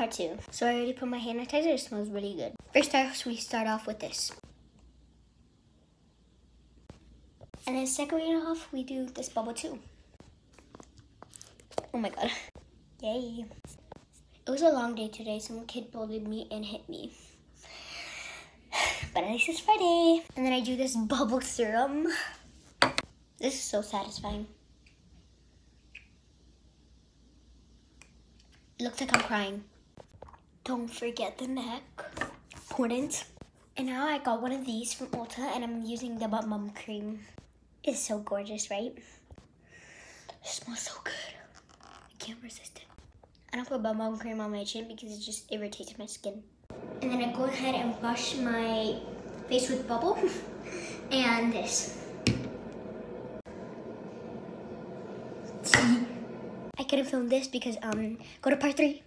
part two. So I already put my hand sanitizer. It smells really good. First off, we start off with this. And then second off, we do this bubble too. Oh my god. Yay. It was a long day today. Some kid bullied me and hit me. But at least it's Friday. And then I do this bubble serum. This is so satisfying. It looks like I'm crying. Don't forget the neck. Important. And now I got one of these from Ulta and I'm using the Bum Bum Cream. It's so gorgeous, right? It smells so good. I can't resist it. I don't put Bum Bum Cream on my chin because it just irritates my skin. And then I go ahead and wash my face with bubble and this. I couldn't film this because um go to part three.